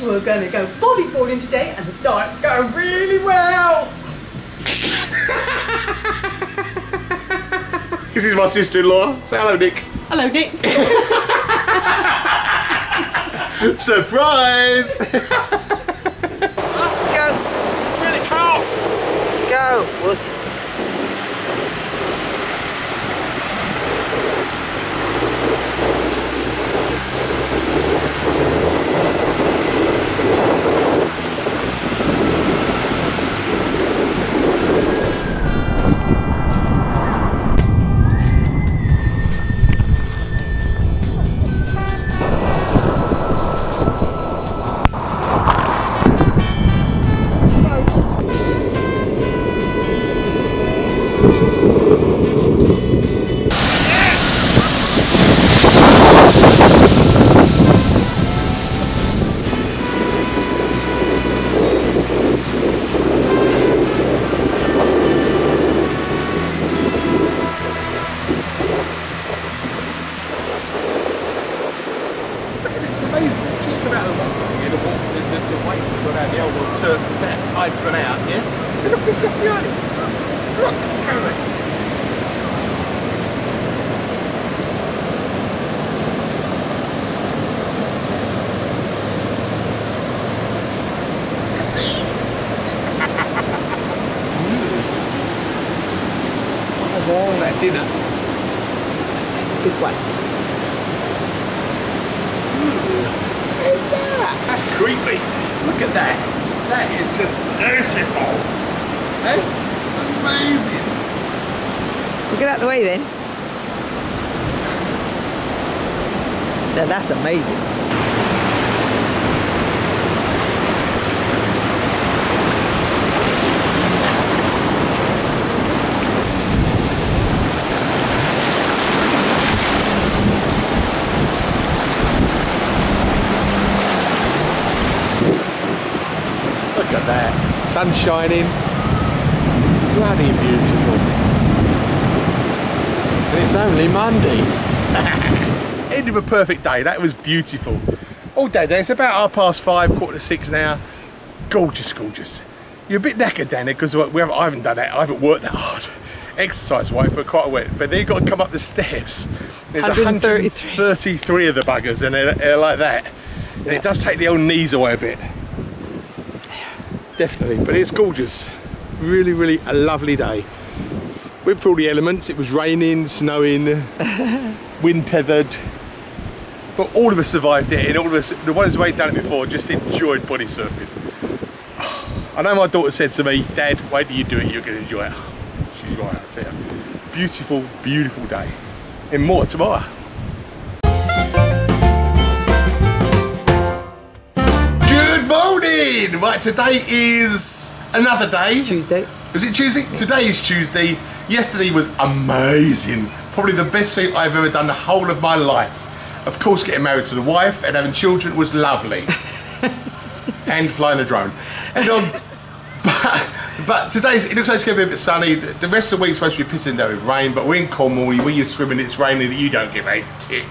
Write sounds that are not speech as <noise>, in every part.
Monday, we're at the beach. We're going to go bodyboarding today, and the diet's going really well. <laughs> This is my sister-in-law. Say hello, Nick. Hello, Nick. <laughs> Surprise! <laughs> out the way then. Now that's amazing. Look at that. Sun shining. Bloody beautiful. It's only Monday. <laughs> End of a perfect day. That was beautiful. All day there. It's about half past five, quarter to six now. Gorgeous, gorgeous. You're a bit knackered there because we haven't, I haven't done that. I haven't worked that hard. Exercise wise for quite a while. But then you've got to come up the steps. There's 133. 133 of the buggers and they're, they're like that. And it does take the old knees away a bit. Definitely, but it's gorgeous. Really, really a lovely day. Went through all the elements. It was raining, snowing, <laughs> wind tethered. But all of us survived it, and all of us, the ones who ain't done it before, just enjoyed body surfing. <sighs> I know my daughter said to me, Dad, wait till you do it, you're going to enjoy it. <sighs> She's right, I tell you. Beautiful, beautiful day. And more tomorrow. Good morning! Right, today is another day. Tuesday. Is it Tuesday? Today is Tuesday. Yesterday was amazing. Probably the best thing I've ever done the whole of my life. Of course, getting married to the wife and having children was lovely. <laughs> and flying a drone. And um, but, but today's it looks like it's going to be a bit sunny. The the rest of the week's supposed to be pissing down with rain, but we're in Cornwall. When you're swimming, it's raining. You don't give a tit.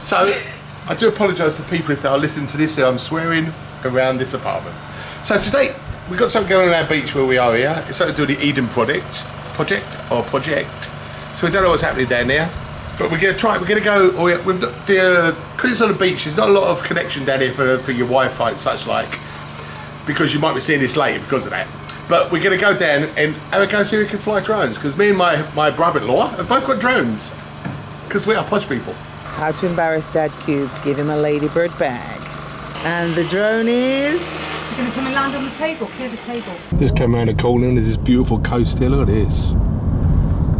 So <laughs> I do apologise to people if they are listening to this. I'm swearing around this apartment. So today we've got something going on our beach where we are here. It's something to do with the Eden project, project or project. So we don't know what's happening down there. But we're going to try. We're going to go. Oh or we- we've the uh, because it's on the beach. There's not a lot of connection down here for for your Wi-Fi and such like because you might be seeing this later because of that. But we're going to go down and have a go see if we can fly drones because me and my, my brother-in-law have both got drones because we are posh people. How to embarrass Dad Cubed give him a ladybird bag. And the drone is. It's going to come and land on the table. Clear the table. Just came around the corner and there's this beautiful coast here. Look at this.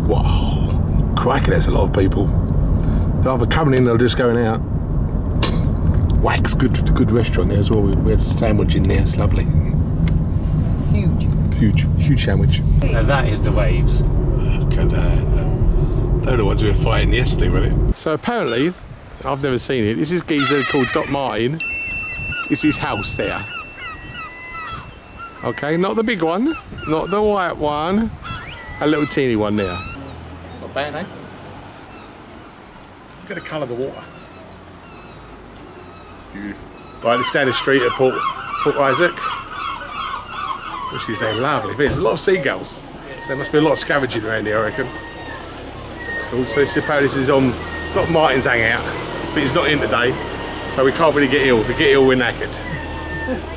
Wow. Cracking, that's a lot of people. They're either coming in or just going out. Wax, good good restaurant there as well. We we had a sandwich in there, it's lovely. Huge. Huge, huge sandwich. Now that is the waves. Look at that. They're the ones we were fighting yesterday, weren't it? So apparently, I've never seen it. This is geezer called Doc Martin. It's his house there. Okay, not the big one, not the white one, a little teeny one there. Not bad, eh? Look at the colour of the water. Beautiful. Right, it's down the street at Port, Port Isaac. Which is a lovely thing. There's a lot of seagulls. So there must be a lot of scavenging around here, I reckon. It's cool. So this, apparently this is on Doc Martin's hangout, but he's not in today. So we can't really get ill. If we get ill, we're knackered.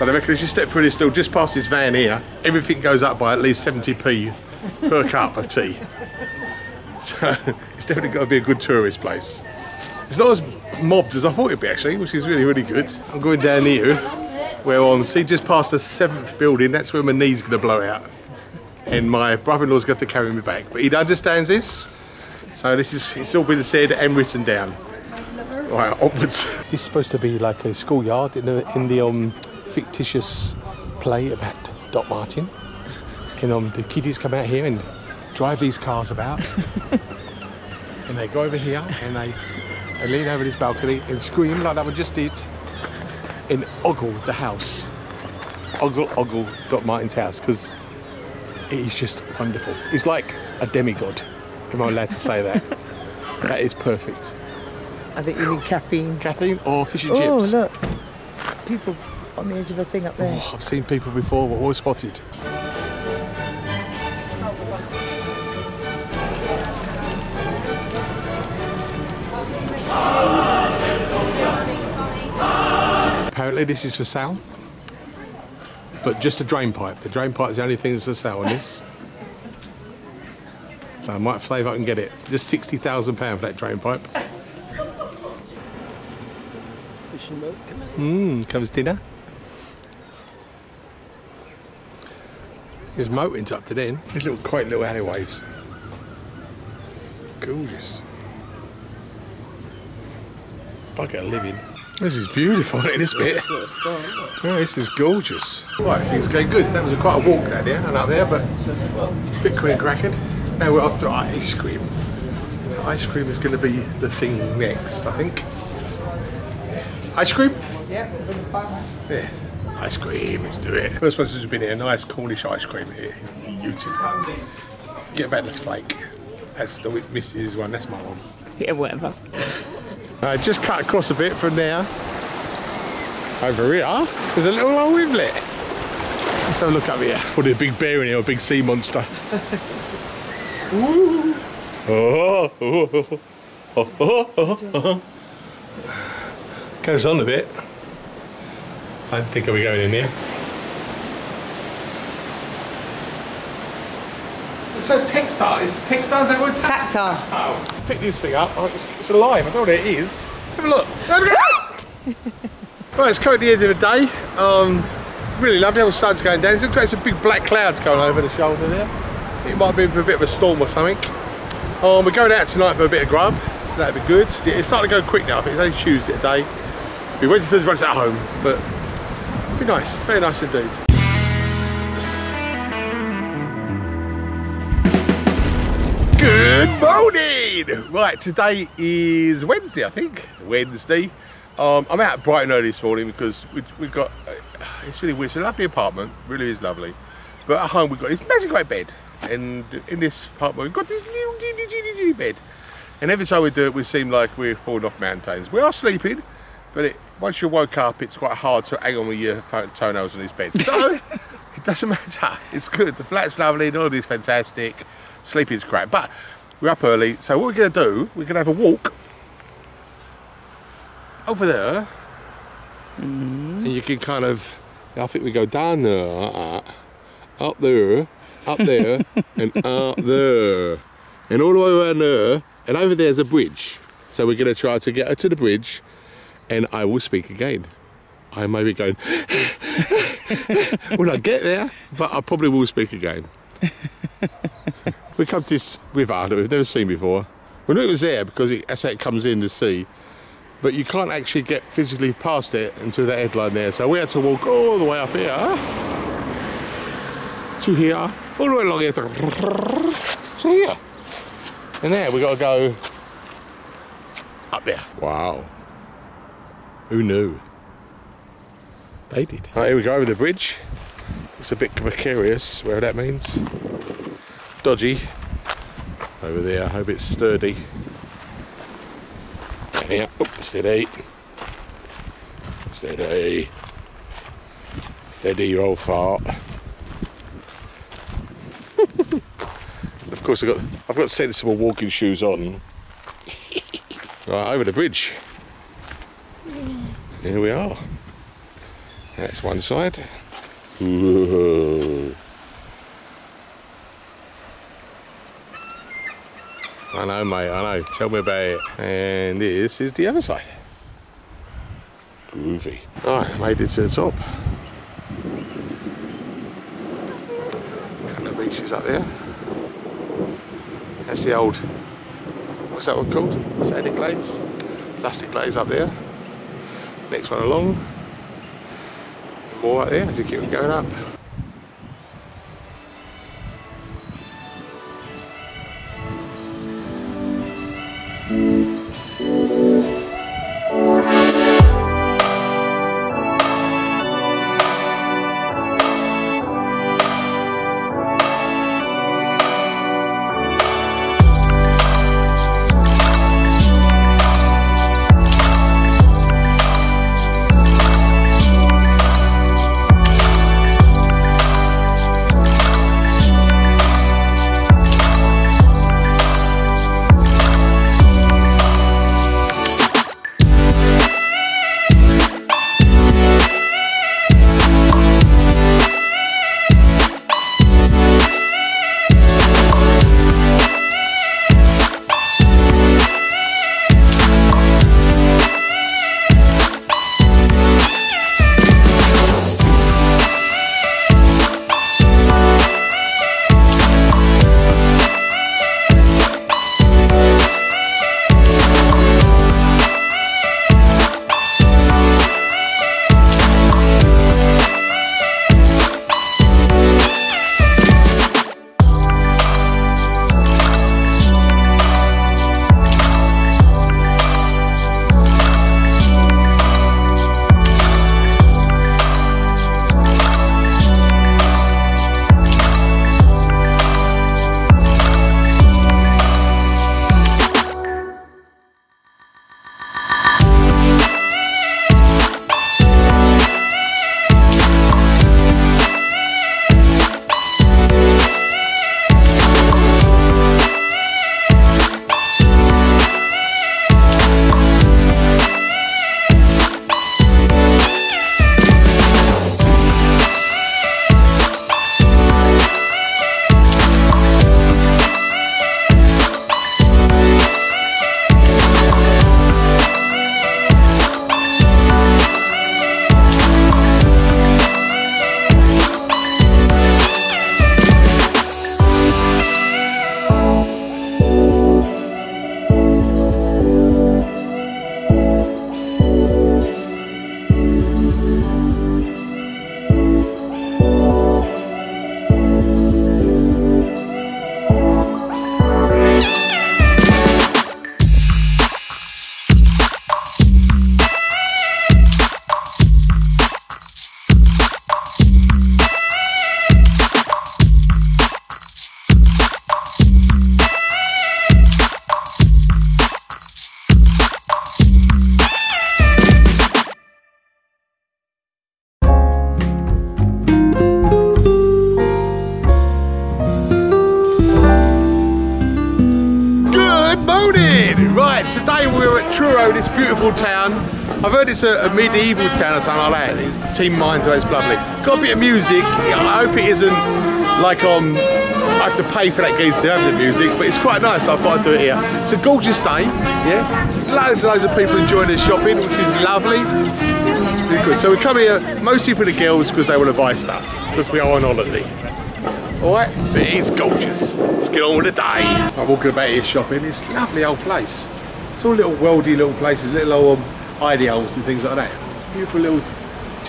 So I reckon as you step through this door, just past this van here, everything goes up by at least 70p per cup of tea. <laughs> So it's definitely got to be a good tourist place. It's not as mobbed as I thought it'd be actually, which is really, really good. I'm going down here, where I'm, see just past the seventh building, that's where my knee's going to blow out. And my brother-in-law's got to carry me back. But he understands this, so this is, it's all been said and written down. Right, onwards. This is supposed to be like a schoolyard in the, in the um, fictitious play about Doc Martin. And um, the kiddies come out here and drive these cars about. <laughs> and they go over here and they, they lean over this balcony and scream like that one just did and ogle the house. Ogle, ogle Doc Martin's house because it is just wonderful. It's like a demigod. Am I allowed to say that? <laughs> that is perfect. I think you need caffeine. Caffeine or fish and Oh, chips? look. People on the edge of a thing up there. Oh, I've seen people before, but always spotted. Apparently this is for sale, but just a drain pipe. The drain pipe is the only thing that's for sale on this. So I might play if I can get it. Just £60,000 for that drain pipe. Mmm, comes dinner. There's moatings up to then. These little quaint little alleyways. Gorgeous. Bucket of living. This is beautiful, isn't this bit? Yeah, this is gorgeous. Right, things are going good. That was a, quite a walk down there and up there, but a bit quick crackered. Now we're after ice cream. Ice cream is going to be the thing next, I think. Ice cream? Yeah. Yeah. Ice cream, let's do it. First one has been here, nice Cornish ice cream. It is beautiful. Get back the flake. That's the Mrs. one, that's my one. Yeah, whatever. <laughs> I just cut across a bit from there. Over here, there's a little old rivulet. Let's have a look up here. Probably a big bear in here, a big sea monster. <laughs> Ooh. Oh, oh, oh, oh, oh, oh, oh. Goes on a bit. I don't think I'll be going in there. So textile, is textile, is that what Tactile. Tactile. Pick this thing up, oh, it's, it's alive, I don't know what it is. Have a look. <laughs> right, it's coming to the end of the day. Um, really lovely, the sun's going down. It looks like some big black clouds going over the shoulder there. I think it might have been for a bit of a storm or something. Um, we're going out tonight for a bit of grub, so that'd be good. It's starting to go quick now, I think it's only Tuesday today. Be Wednesday, Thursday, Friday at home, but be nice, very nice indeed. Good morning! Right, today is Wednesday, I think. Wednesday. Um, I'm out bright and early this morning because we, we've got, uh, it's really weird. It's a lovely apartment, really is lovely. But at home we've got this massive great bed. And in this apartment we've got this little teeny, teeny, teeny bed. And every time we do it, we seem like we're falling off mountains. We are sleeping, but it, once you woke up, it's quite hard to hang on with your toenails on this bed. So <laughs> it doesn't matter. It's good. The flat's lovely. All of this fantastic. Sleeping's great. But we're up early. So what we're going to do, we're going to have a walk over there. And you can kind of, I think we go down there, uh, up there, up there, <laughs> and up there. And all the way around there. And over there's a bridge. So we're going to try to get her to the bridge and I will speak again. I may be going <laughs> when I get there, but I probably will speak again. <laughs> we come to this river that we've never seen before. We knew it was there because it, that's how it comes in the sea, but you can't actually get physically past it until that headline there. So we had to walk all the way up here to here, all the way along here to, <laughs> here. And there we've got to go up there. Wow. Who knew? They did. Right, here we go over the bridge. It's a bit precarious, where that means. Dodgy. Over there, I hope it's sturdy. Oh, steady. Steady. Steady your old fart. <laughs> of course I've got I've got sensible walking shoes on. <laughs> right, over the bridge. Here we are. That's one side. Ooh. I know, mate, I know. Tell me about it. And this is the other side. Groovy. Alright, made it to the top. And the beach is up there. That's the old, what's that one called? Sandy Glades? Plastic Glades up there. Next one along. More up there as you keep going up. Team Minds, it's lovely. Got a bit of music. I hope it isn't like um, I have to pay for that geese to have the music, but it's quite nice. I thought I'd do it here. It's a gorgeous day. Yeah, there's loads and loads of people enjoying the shopping, which is lovely. Good. So we come here mostly for the girls because they want to buy stuff because we are on holiday. Alright, but it's gorgeous. Let's get on with the day. I'm walking about here shopping. It's a lovely old place. It's all little worldy little places, little old um, ideals and things like that. It's beautiful little,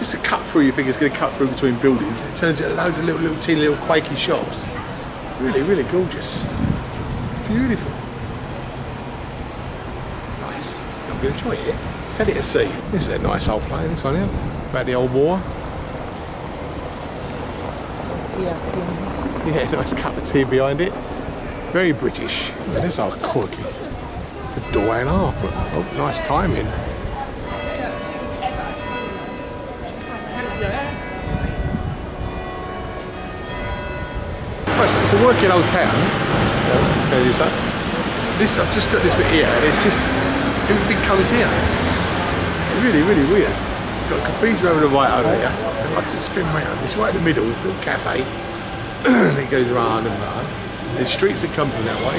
just a cut through you think it's going to cut through between buildings. It turns into loads of little, little teeny little quaky shops. Really, really gorgeous. It's beautiful. Nice. I'm going to enjoy it. Plenty to see. This is a nice old place, this one here. About the old war. Yeah, <laughs> nice cup of tea behind it. Very British. And this old quirky. It's a door and a half. Oh, nice timing. It's a working old town. You so. This, I've just got this bit here, and it's just, everything comes here. Really, really weird. Got a cathedral over the right over here. I like to spin round. It's right in the middle, little cafe. <clears throat> and it goes round and round. The streets that come from that way.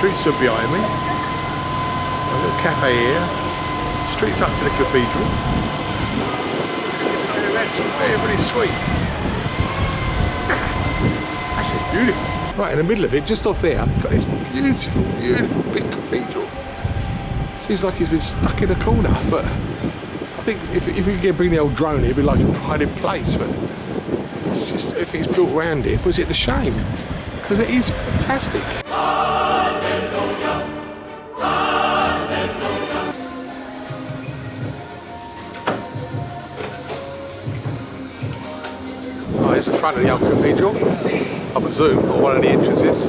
Streets are behind me. A little cafe here. Streets up to the cathedral. That's very, very sweet. Beautiful. Right in the middle of it, just off there, got this beautiful, beautiful big cathedral. Seems like he's been stuck in a corner, but I think if, if we could bring the old drone, it'd be like a pride in place. But it's just if it's built around it, was it the shame? Because it is fantastic. Oh, here's the front of the old cathedral. I presume, or one of the entrances.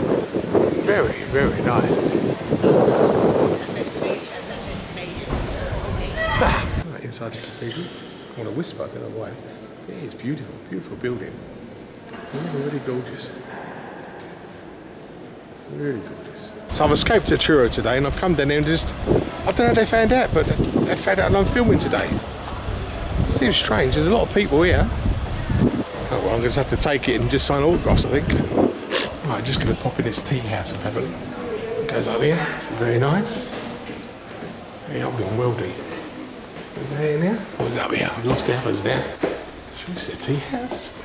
Very, very nice. Right <laughs> inside the cathedral. I want to whisper, I don't know why. It is beautiful, beautiful building. Really, really gorgeous. Really gorgeous. So I've escaped to Truro today and I've come down here and just, I don't know how they found out, but they found out I'm filming today. Seems strange, there's a lot of people here. Oh well, I'm going to have to take it and just sign autographs, I think. Right, just going to pop in this tea house and have a look. It goes up here, it's very nice. Very old and wealthy. Is that in here? Oh, what was up here? I've lost the others now. Should we see tea house?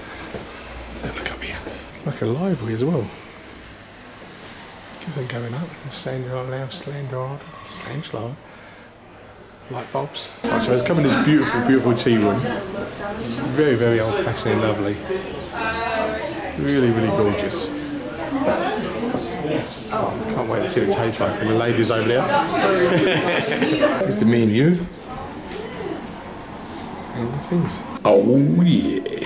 Don't look up here. It's like a library as well. Keeps on going up. Slender loud, slender slender Light bulbs. Right, so it's coming in this beautiful, beautiful tea room. Very, very old fashioned and lovely. Really, really gorgeous. Can't wait to see what it tastes like. And the ladies over there. <laughs> Here's the menu. And all the things. Oh yeah.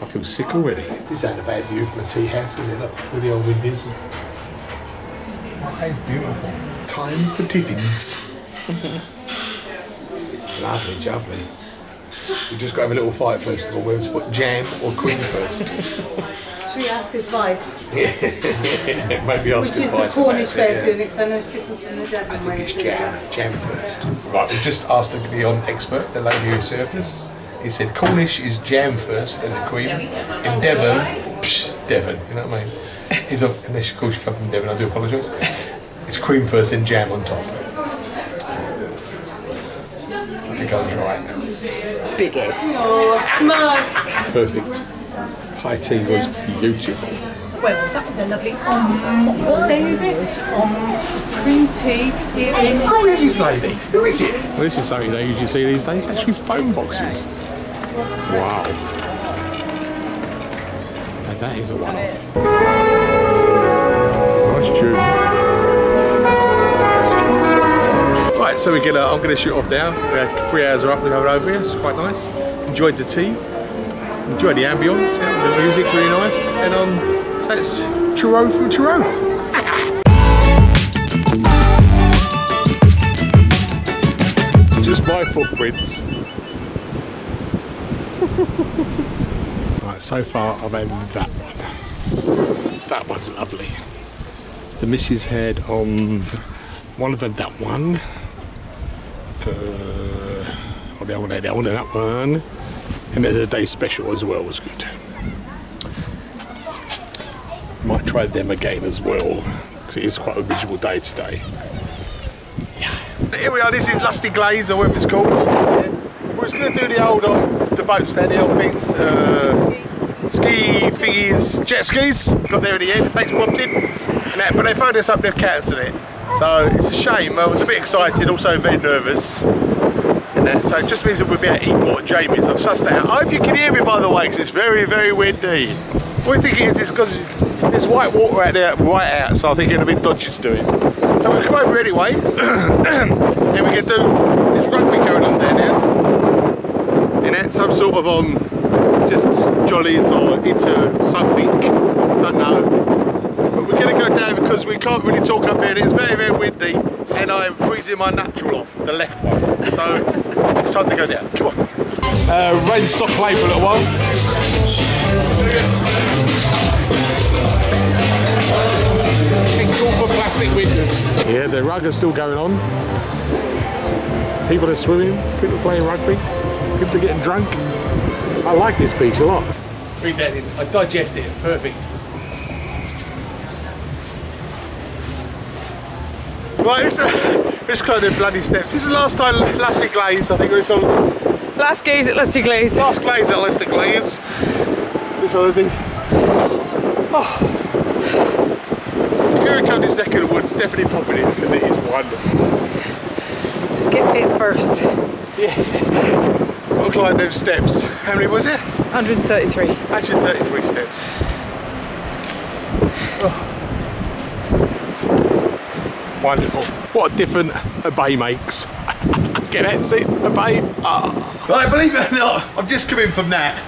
I feel sick already. This ain't a bad view from a tea house, is it? Look, through the old windows. That is beautiful. Time for tiffins. Lovely, lovely. We just got to have a little fight first of all. Whether to put jam or cream first. Should we ask advice? <laughs> Maybe ask Which is the advice Cornish way of yeah. doing it, because I know it's different from the Devon I way think of it's doing jam. it. Jam first. Right, we just asked the, the on expert, the lady who served us. He said Cornish is jam first, then the cream. In Devon, psh, Devon, you know what I mean? Is a, unless of course you come from Devon, I do apologise. It's cream first, then jam on top. I think I was right. Big head. Oh, smug. Perfect. High tea was beautiful. Well, that was a lovely um, what day is it? Um, cream tea here in Who is this lady? Who is it? Well, this is something they usually see these days. Actually, phone boxes. Wow. Now that is a one-off. Nice tune. So we get. Uh, I'm going to shoot off now. Uh, three hours are up. We're going over here. It's quite nice. Enjoyed the tea. Enjoyed the ambience. Yeah, the music's really nice. And um, so it's Truro from Truro. <laughs> Just my footprints. <laughs> right, so far I've had that one. That one's lovely. The missus had on one of them that one. Uh, oh, that one had that one and that one. And a day special as well, was good. Might try them again as well, because it is quite a miserable day today. Yeah. Here we are, this is Lusty Glaze, or whatever it's called. We're just going to do the old, um, the boats there, the old things, uh, ski thingies, jet skis. Got there in the end, thanks watching. And that, but they phoned us up, they're cancelling it. So it's a shame, I was a bit excited, also very nervous. That, so it just means that we'll be able to eat more Jamie's. I've sussed out. I hope you can hear me by the way, because it's very, very windy. What I think it is, it's because there's white water out there right out, so I think it'll be dodgy to do it. So we'll come over anyway, <clears throat> and we can do this rugby going on there now. And that's some sort of um, just jollies or into something, don't know. But we're going to go down because we can't really talk up here. It's very, very windy, and I am freezing my natural off, the left one. So it's time to go down. Come on. Uh, rain stopped play for a little while. plastic windows. Yeah, the rugger's still going on. People are swimming, people are playing rugby, people are getting drunk. I like this beach a lot. Read that in. I digest it. Perfect. Right, this, this kind of bloody steps. This is the last time Lusty Glaze, I think it's on. Last gaze at Lusty Glaze. Last glaze at Lusty Glaze. This other thing. Oh. If you're in County's neck of the woods, definitely pop it in because it is wonderful. Just get fit first. Yeah. Got to climb those steps. How many was it? 133. 133 steps. Oh. Wonderful. What a difference a bay makes. <laughs> Get that, see? A bay. Oh. Ah. Right, believe it or not, I've just come in from that.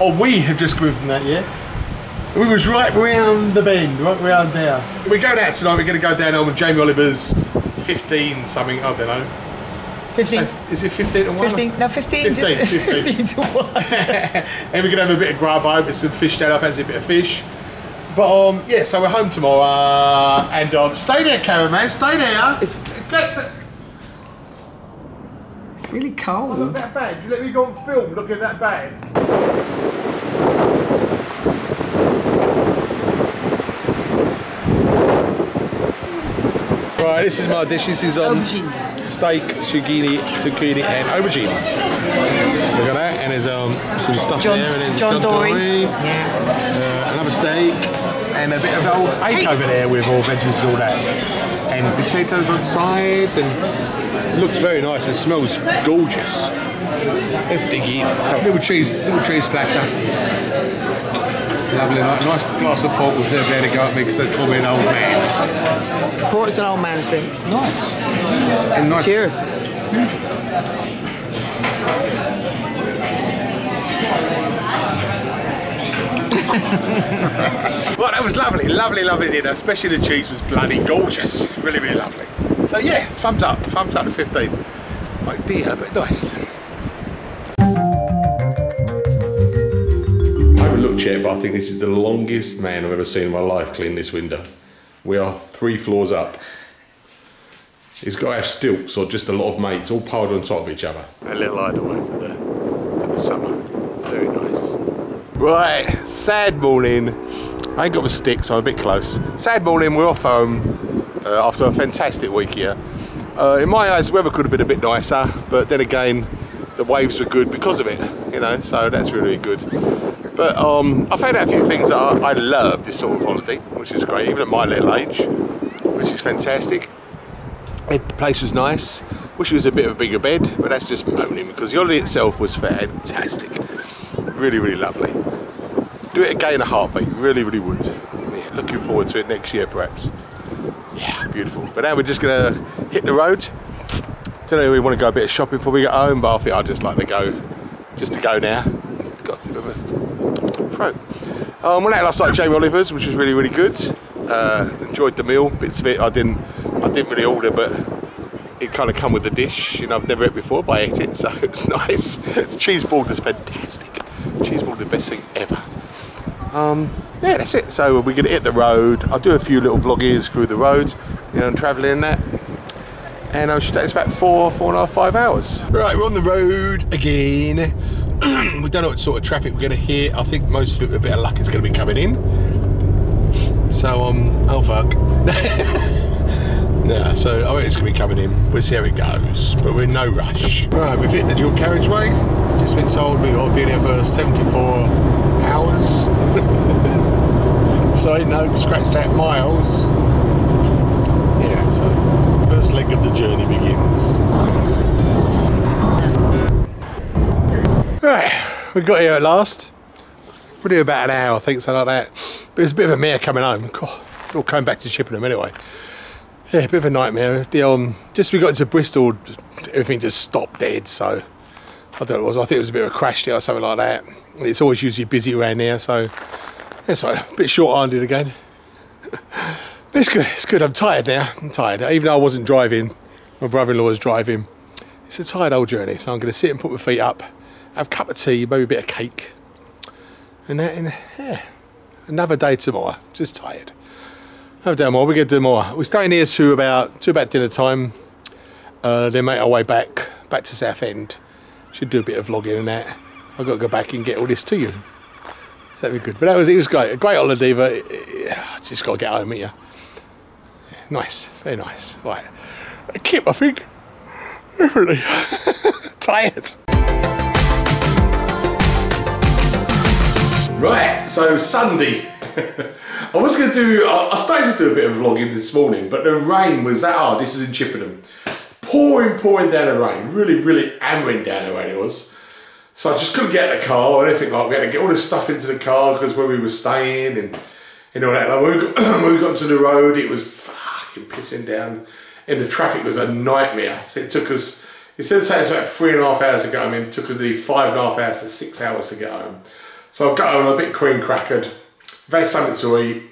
Or we have just come in from that, yeah? We was right round the bend, right round there. We're going out tonight, we're going to go down on with Jamie Oliver's 15 something, I don't know. 15. Is it 15 to 1? 15. No, 15. 15, to, 15. 15 <laughs> to 1. <laughs> and we're gonna have a bit of grub home, with some fish down. I fancy a bit of fish. But um, yeah, so we're home tomorrow, and um, stay there, Karen, man, stay there. It's- the- It's really Look cold. at that bag. You let me go and film. Look at that bag. Right, this is my dish. This is um, steak, zucchini, zucchini, and aubergine. Look at that, and there's um, some stuff John- there, and there's John Dory. uh, another steak, and a bit of old ache over there with all veggies and all that, and potatoes on sides, and it looks very nice. It smells gorgeous. Let's dig in. Little cheese, little cheese platter. Lovely, ni- nice glass of port was their there to go up me because they call me an old man. Port's an old man's drink. It's nice. And nice. Cheers. <laughs> Well, that was lovely, lovely, lovely dinner. Especially the cheese was bloody gorgeous. Really, really lovely. So yeah, thumbs up, thumbs up to 15. Oh dear, but nice. Haven't looked yet, but I think this is the longest man I've ever seen in my life clean this window. We are three floors up. He's got to have stilts or just a lot of mates all piled on top of each other. A little hideaway for the, for the summer. Very nice. Right, sad morning. I ain't got my stick, so I'm a bit close. Sad morning, we're off home uh, after a fantastic week here. Uh, in my eyes, the weather could have been a bit nicer, but then again, the waves were good because of it, you know, so that's really good. But um, I found out a few things that I, I love this sort of holiday, which is great, even at my little age, which is fantastic. The place was nice. Wish it was a bit of a bigger bed, but that's just moaning because the holiday itself was fantastic. Really, really lovely. Do it again in a heartbeat. Really, really would. Yeah, looking forward to it next year, perhaps. Yeah, beautiful. But now we're just gonna hit the road. Know we want to go a bit of shopping before we get home, but I think I'd just like to go, just to go now. Got a bit of a throat. Um, went out last night Jamie Oliver's, which was really, really good. Uh, enjoyed the meal. Bits of it I didn't, I didn't really order, but it kind of come with the dish. You know, I've never it before, but I ate it, so <laughs> it's nice. the cheese board was fantastic. Cheese board, the best thing ever. Um, yeah, that's it. So we're gonna hit the road. I'll do a few little vloggies through the road, you know, and travelling and that. And I should take us about four, four and a half, five hours. Right, we're on the road again. we don't know what sort of traffic we're gonna hit. I think most of it, with a bit of luck, is gonna be coming in. So um, oh fuck. <laughs> no, so I think it's gonna be coming in. We'll see how it goes, but we're in no rush. Right, we've hit the dual carriageway. I've just been told we've got to be there for 74 hours. <laughs> so no scratched out miles. Yeah, so first of the journey begins. Right, we got here at last. Probably about an hour, I think, something like that. But it's a bit of a mare coming home. God, all coming back to Chippenham anyway. Yeah, a bit of a nightmare. The, um, just we got into Bristol, everything just stopped dead. So I don't know what it was. I think it was a bit of a crash there or something like that. It's always usually busy around there, so it's right, a bit short-handed again. <laughs> It's good. It's good. I'm tired now. I'm tired. Even though I wasn't driving, my brother-in-law was driving. It's a tired old journey, so I'm going to sit and put my feet up have a cup of tea, maybe a bit of cake, and that, and yeah, another day tomorrow. Just tired. Another day tomorrow. We're gonna do more. We're staying here to about to about dinner time. Uh, then make our way back back to Southend. Should do a bit of vlogging and that. I've got to go back and get all this to you. So that'd be good. But that was it was great. A great holiday, but uh, just got to get home here. Nice, very nice. Right, I keep, I think. Really <laughs> tired. Right, so Sunday. <laughs> I was going to do, I, started to do a bit of vlogging this morning, but the rain was that hard. This is in Chippenham. Pouring, pouring down the rain. Really, really hammering down the rain it was. So I just couldn't get the car or anything like We had to get all this stuff into the car because where we were staying and, and all that. Like when, we got, <clears throat> when we got to the road, it was fucking pissing down. And the traffic was a nightmare. So it took us, of saying it's about three and a half hours to get home, it took us nearly five and a half hours to six hours to get home. So I got home a bit cream crackered. I've something to eat.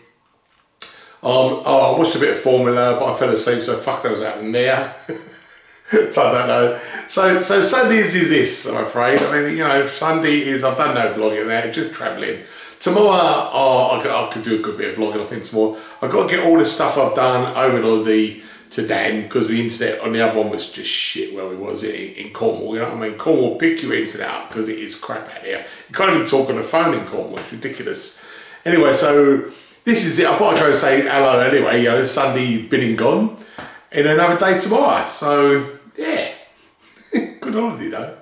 Um, oh, I watched a bit of Formula, but I fell asleep, so fuck knows what happened there. <laughs> so I don't know. So so Sundays is this, I'm afraid. I mean, you know, Sunday is I've done no vlogging there, just travelling. Tomorrow, uh, oh, I, could, do a good bit of vlogging. I think tomorrow I've got to get all the stuff I've done over the to Dan because the internet on the other one was just shit where we was in, in Cornwall. You know what I mean? Cornwall pick your internet up because it is crap out here. You can't even talk on the phone in Cornwall. It's ridiculous. Anyway, so this is it. I thought I'd go and say hello anyway. You know, Sunday been and gone, and another day tomorrow. So yeah, <laughs> good holiday though.